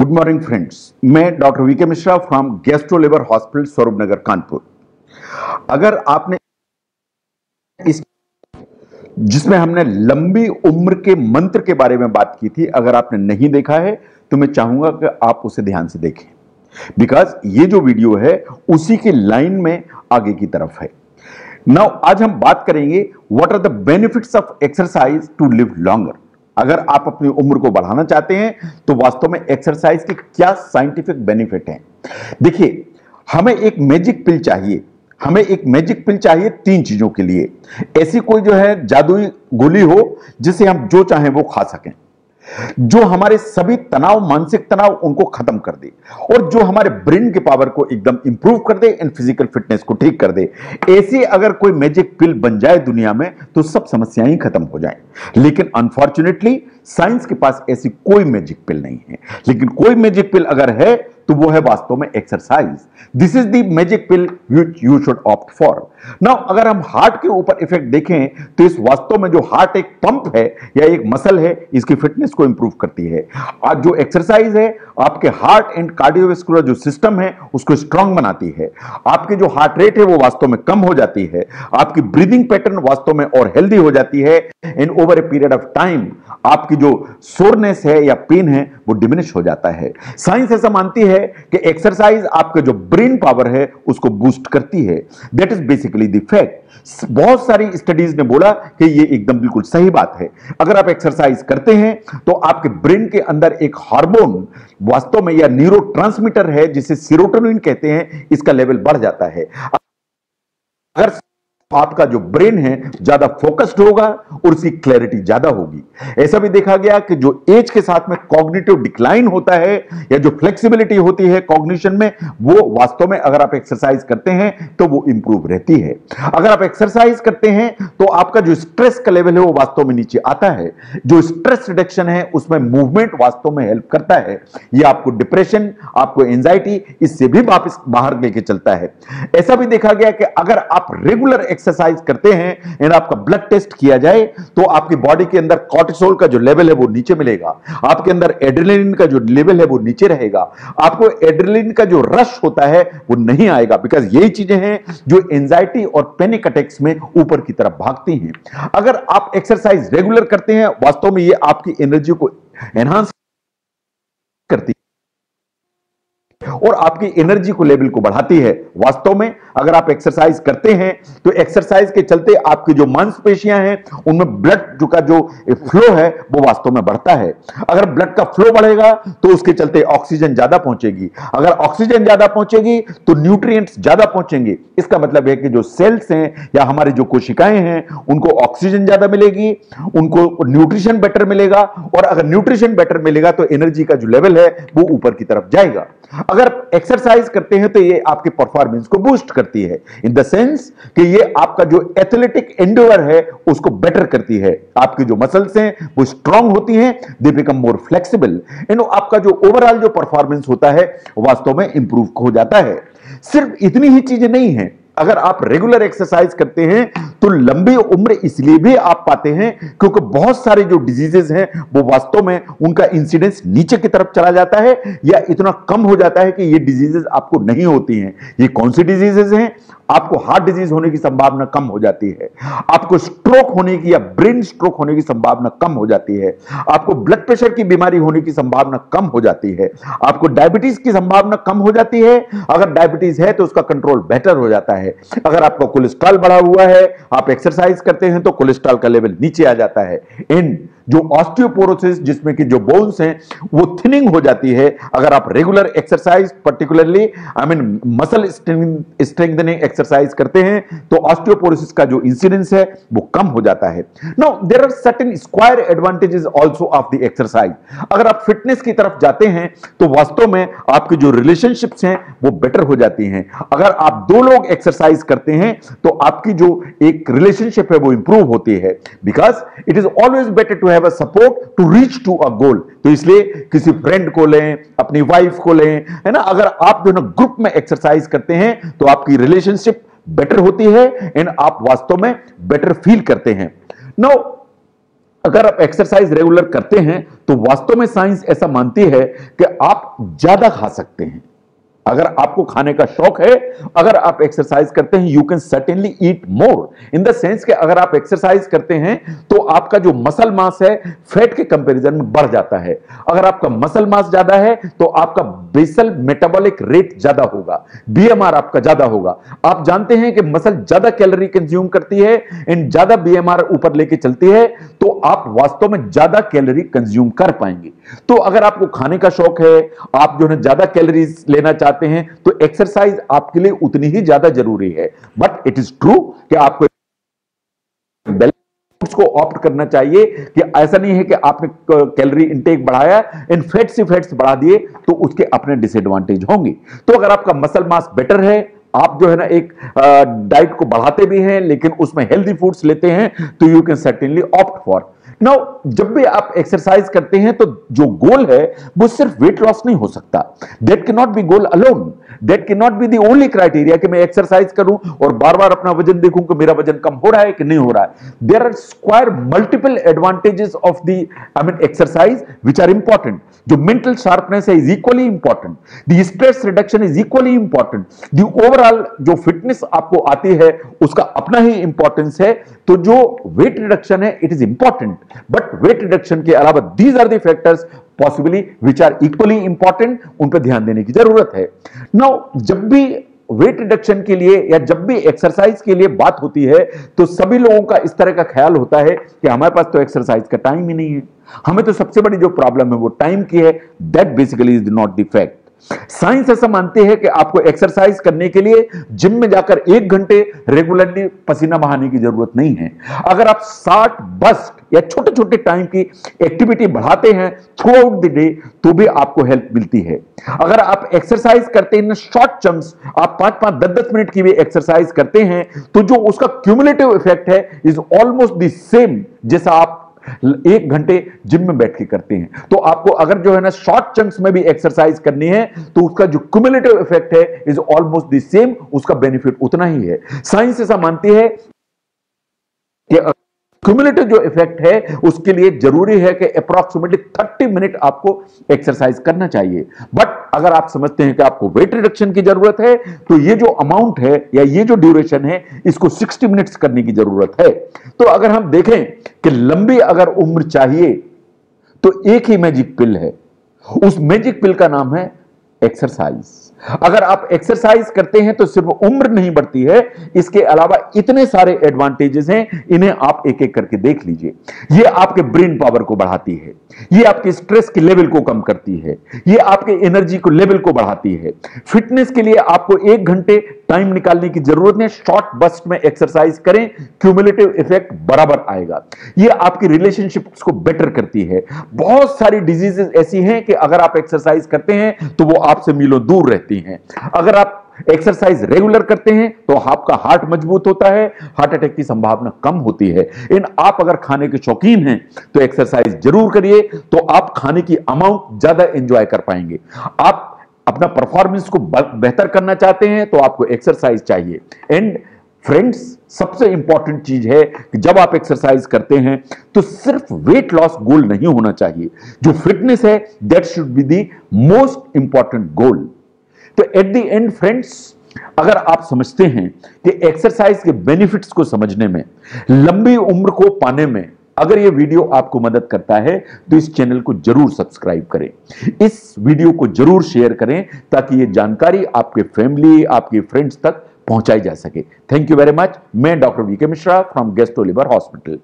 Good morning friends मैं doctor VK Mishra from gastro labour hospital Swaroop Nagar Kanpur अगर आपने इस जिसमें हमने लंबी उम्र के मंत्र के बारे में बात की थी, अगर आपने नहीं देखा है तो मैं चाहूँगा कि आप उसे ध्यान से देखें। बिकॉज़ ये जो वीडियो है, उसी के लाइन में आगे की तरफ़ है। नाउ आज हम बात करेंगे what are the benefits of exercise to live longer अगर आप अपनी उम्र को बढ़ाना चाहते हैं तो वास्तव में एक्सरसाइज के क्या साइंटिफिक बेनिफिट हैं? देखिए, हमें एक मैजिक पिल चाहिए। हमें एक मैजिक पिल चाहिए तीन चीज़ों के लिए। ऐसी कोई जो है जादुई गोली हो, जिसे हम जो चाहें वो खा सकें। जो हमारे सभी तनाव, मानसिक तनाव उनको खत्म कर दे और जो हमारे ब्रेन के पावर को एकदम इंप्रूव कर दे एंड फ़िज़िकल फिटनेस को ठीक कर दे। ऐसी अगर कोई मैजिक पिल बन जाए दुनिया में तो सब समस्याएँ खत्म हो जाएँ। लेकिन अनफॉर्चुनेटली साइंस के पास ऐसी कोई मैजिक पिल नहीं है। लेकिन कोई मैजिक पिल अगर है तो वो है वास्तव में exercise this is the magic pill you should opt for now अगर हम हार्ट के ऊपर इफ़ेक्ट देखें तो इस वास्तव में जो हार्ट एक पंप है या एक मसल है, इसकी फिटनेस को इंप्रूव करती है. आज जो एक्सरसाइज है, आपके हार्ट एंड कार्डियोवेस्कुलर जो सिस्टम है, उसको स्ट्रांग बनाती है. आपके जो हार्ट रेट है, वो वास्तव में कम हो जाती है. आपकी ब्रीदिंग पैटर्न वास्तव में और हेल्दी हो जाती है. In over a period of time आपकी जो सोरनेस है या पेन है, वो डिमिनिश हो जाता है. साइंस ऐसा मानती है कि एक्सरसाइज आपके जो ब्रेन पावर है, उसको बूस्ट करती है। That is basically the fact बहुत सारी स्टडीज़ ने बोला कि ये एकदम बिल्कुल सही बात है। अगर आप एक्सरसाइज करते हैं तो आपके ब्रेन के अंदर एक हार्मोन वास्तव में या न्यूरो है, जिसे सीरोटोनिन कहते हैं, इसका लेवल बढ़ जाता है। अगर आपका जो ब्रेन है, ज़्यादा फोकस्ड होगा और उसकी क्लैरिटी ज़्यादा होगी। ऐसा भी देखा गया कि जो एज के साथ में कॉग्निटिव डिक्लाइन होता है, या जो फ्लेक्सिबिलिटी होती है कॉग्निशन में, वो वास्तव में अगर आप एक्सरसाइज करते हैं तो वो इंप्रूव रहती है। अगर आप एक्सरसाइज करते हैं तो आपका जो स्ट्रेस का लेवल है, वो वास्तव में नीचे आता है। जो स्ट्रेस रिडक्शन है, उसमें मूवमेंट वास्तव में हेल्प करता है। ये आपको डिप्रेशन आपको एंजाइटी इससे भी वापस बाहर लेके चलता है। ऐसा भी देखा गया कि अगर आप रेगुलर एक्सरसाइज करते हैं एंड आपका ब्लड टेस्ट किया जाए तो आपकी बॉडी के अंदर कॉर्टिसोल का जो लेवल है वो नीचे मिलेगा। आपके अंदर एड्रेलिन का जो लेवल है वो नीचे रहेगा। आपको एड्रेलिन का जो रश होता है वो नहीं आएगा बिकॉज़ यही चीज़ें हैं जो एंजाइटी और पैनिक अटैक्स में ऊपर की तरफ़ भागती हैं। अगर आप एक्सरसाइज रेगुलर करते हैं, वास्तव में ये आपकी एनर्जी को एनहांस करती और आपकी एनर्जी को लेवल को बढ़ाती है। वास्तव में अगर आप एक्सरसाइज करते हैं तो एक्सरसाइज के चलते आपकी जो मांसपेशियाँ हैं, उनमें ब्लड जो का जो फ्लो है, वो वास्तव में बढ़ता है। अगर ब्लड का फ्लो बढ़ेगा तो उसके चलते ऑक्सीजन ज़्यादा पहुंचेगी। अगर ऑक्सीजन ज़्यादा पहुंचेगी तो न्यूट्रिएंट्स ज़्यादा पहुँचेंगे। इसका मतलब है कि जो सेल्स हैं, या हमारी जो कोशिकाएँ हैं, उनको ऑक्सीजन ज़्यादा मिलेगी, उनको न्यूट्रिशन बेटर मिलेगा, और अगर न्यूट्रिशन बेटर मिलेगा तो एनर्जी का जो लेवल है, वो ऊपर की तरफ़ जाएगा। अगर एक्सरसाइज करते हैं तो ये आपकी परफॉर्मेंस को बूस्ट करती है। इन द सेंस कि ये आपका जो एथलेटिक एंडोवर है, उसको बेटर करती है। आपकी जो मसल्स हैं, वो स्ट्रांग होती हैं they become more flexible and आपका जो ओवरऑल जो परफॉर्मेंस होता है, वास्तव में इंप्रूव हो जाता है। सिर्फ़ इतनी ही चीज़ें नहीं है। अगर आप रेगुलर एक्सरसाइज करते हैं तो लंबी उम्र इसलिए भी आप पाते हैं क्योंकि बहुत सारे जो डिजीजेस हैं, वो वास्तव में उनका इंसिडेंस नीचे की तरफ़ चला जाता है या इतना कम हो जाता है कि ये डिजीजेस आपको नहीं होती हैं। ये कौन सी डिजीजेस हैं? आपको हार्ट डिज़ीज़ होने की संभावना कम हो जाती है। आपको स्ट्रोक होने की या ब्रेन स्ट्रोक होने की संभावना कम हो जाती है। आपको ब्लड प्रेशर की बीमारी होने की संभावना कम हो जाती है। आपको डायबिटीज़ की संभावना कम हो जाती है। अगर डायबिटीज़ है तो उसका कंट्रोल बेटर हो जाता है। अगर आपका कोलेस्ट्रॉल बढ़ा हुआ है, आप एक्सरसाइज करते हैं तो कोलेस्ट्रॉल का लेवल नीचे आ जाता है। इन जो ऑस्टियोपोरोसिस जिसमें कि जो बोन्स हैं, वो थिनिंग हो जाती है। अगर आप regular exercise particularly I mean muscle strengthening exercise करते हैं तो ऑस्टियोपोरोसिस का जो इंसिडेंस है, वो कम हो जाता है। No there are certain square advantages also of the exercise अगर आप फिटनेस की तरफ़ जाते हैं तो वास्तव में आपकी जो रिलेशनशिप्स हैं, वो बेटर हो जाती हैं। अगर आप दो लोग एक्सरसाइज करते हैं तो आपकी जो एक रिलेशनशिप है, वो इंप्रूव होती है। Because it is always better to have a support to reach to a goal तो इसलिए किसी फ्रेंड को लें, अपनी वाइफ को लें, है ना? अगर आप जो ना ग्रुप में एक्सरसाइज करते हैं तो आपकी रिलेशनशिप बेटर होती है एंड आप वास्तव में बेटर फील करते हैं। नो अगर आप एक्सरसाइज रेगुलर करते हैं तो वास्तव में साइंस ऐसा मानती है कि आप ज़्यादा खा सकते हैं। अगर आपको खाने का शौक है, अगर आप एक्सरसाइज करते हैं you can certainly eat more in the sense कि अगर आप एक्सरसाइज करते हैं तो आपका जो मसल मास है फैट के कंपैरिजन में बढ़ जाता है। अगर आपका मसल मास ज़्यादा है तो आपका बेसल मेटाबॉलिक रेट ज़्यादा होगा बीएमआर आपका ज़्यादा होगा। आप जानते हैं कि मसल ज़्यादा कैलोरी कंज्यूम करती है एंड ज़्यादा बीएमआर ऊपर लेके चलती है तो आप वास्तव में ज़्यादा कैलोरी कंज्यूम कर पाएँगे। तो अगर आपको खाने का शौक है, आप जो है ज़्यादा कैलोरीज लेना चाहते चाहते हैं तो एक्सरसाइज आपके लिए उतनी ही ज़्यादा ज़रूरी है। बट इट इज़ ट्रू कि आपको को ऑप्ट करना चाहिए कि ऐसा नहीं है कि आपने कैलोरी इंटेक बढ़ाया, इन फैट्स ही फैट्स बढ़ा दिए तो उसके अपने डिसएडवांटेज होंगे। तो अगर आपका मसल मास बेटर है, आप जो है ना एक डाइट को बढ़ाते भी हैं, लेकिन उसमें हेल्दी फूड्स लेते हैं तो you can certainly opt for now जब भी आप एक्सरसाइज करते हैं तो जो गोल है, वो सिर्फ़ वेट लॉस नहीं हो सकता। That cannot be goal alone that cannot be the only criteria कि मैं एक्सरसाइज करूँ और बार बार अपना वज़न देखूँ कि मेरा वज़न कम हो रहा है कि नहीं हो रहा है। There are square multiple advantages of the I mean exercise which are important जो मेंटल शार्पनेस है is equally important the stress reduction is equally important the overall जो फिटनेस आपको आती है, उसका अपना ही इंपॉर्टेंस है। तो जो वेट रिडक्शन है it is important but weight reduction के अलावा these are the factors possibly which are equally important उन पर ध्यान देने की ज़रूरत है। नाउ जब भी वेट रिडक्शन के लिए या जब भी एक्सरसाइज के लिए बात होती है तो सभी लोगों का इस तरह का ख्याल होता है कि हमारे पास तो एक्सरसाइज का टाइम ही नहीं है। हमें तो सबसे बड़ी जो प्रॉब्लम है वो टाइम की है। That basically is not the fact science ऐसा मानते हैं कि आपको एक्सरसाइज करने के लिए जिम में जाकर एक घंटे रेगुलरली पसीना बहाने की ज़रूरत नहीं है। अगर आप साठ बस्ट या छोटे छोटे टाइम की एक्टिविटी बढ़ाते हैं थ्रू आउट द डे तो भी आपको हेल्प मिलती है। अगर आप एक्सरसाइज करते हैं शॉर्ट चंक्स आप पाँच पाँच दस दस मिनट की भी एक्सरसाइज करते हैं तो जो उसका क्यूमुलेटिव इफ़ेक्ट है इज़ ऑलमोस्ट द सेम जैसा आप एक घंटे जिम में बैठ के करते हैं। तो आपको अगर जो है ना शॉर्ट चंक्स में भी एक्सरसाइज करनी है तो उसका जो क्यूमुलेटिव इफ़ेक्ट है इज़ ऑलमोस्ट द सेम उसका बेनिफिट उतना ही है। साइंस ऐसा मानती है कि क्यूमुलेटिव जो इफ़ेक्ट है, उसके लिए ज़रूरी है कि अप्रॉक्सीमेटली 30 मिनट आपको एक्सरसाइज करना चाहिए। बट अगर आप समझते हैं कि आपको वेट रिडक्शन की ज़रूरत है तो ये जो अमाउंट है या ये जो ड्यूरेशन है, इसको 60 मिनट्स करने की ज़रूरत है। तो अगर हम देखें कि लंबी अगर उम्र चाहिए तो एक ही मैजिक पिल है। उस मैजिक पिल का नाम है एक्सरसाइज अगर आप एक्सरसाइज करते हैं तो सिर्फ़ उम्र नहीं बढ़ती है, इसके अलावा इतने सारे एडवांटेजेस हैं, इन्हें आप एक एक करके देख लीजिए। ये आपके ब्रेन पावर को बढ़ाती है, ये आपके स्ट्रेस के लेवल को कम करती है, ये आपके एनर्जी को लेवल को बढ़ाती है। फिटनेस के लिए आपको एक घंटे टाइम निकालने की ज़रूरत नहीं, शॉर्ट बस्ट में एक्सरसाइज करें क्यूमुलेटिव इफ़ेक्ट बराबर आएगा। ये आपकी रिलेशनशिप को बेटर करती है। बहुत सारी डिजीजेस ऐसी हैं कि अगर आप एक्सरसाइज करते हैं तो वो आपसे मीलों दूर रहती हैं। अगर आप एक्सरसाइज रेगुलर करते हैं तो आपका हार्ट मज़बूत होता है हार्ट अटैक की संभावना कम होती है। इन आप अगर खाने के शौकीन हैं तो एक्सरसाइज ज़रूर करिए तो आप खाने की अमाउंट ज़्यादा एंजॉय कर पाएँगे। आप अपना परफॉर्मेंस को बेहतर करना चाहते हैं तो आपको एक्सरसाइज चाहिए। एंड फ्रेंड्स सबसे इंपॉर्टेंट चीज़ है कि जब आप एक्सरसाइज करते हैं तो सिर्फ़ वेट लॉस गोल नहीं होना चाहिए। जो फिटनेस है that should be the most important goal तो एट द एंड फ्रेंड्स अगर आप समझते हैं कि एक्सरसाइज के बेनिफिट्स को समझने में, लंबी उम्र को पाने में अगर ये वीडियो आपको मदद करता है तो इस चैनल को ज़रूर सब्सक्राइब करें। इस वीडियो को ज़रूर शेयर करें, ताकि ये जानकारी आपके फैमिली, आपके फ्रेंड्स तक पहुंचाई जा सके। थैंक यू वेरी मच मैं doctor VK Mishra from gastro liver hospital.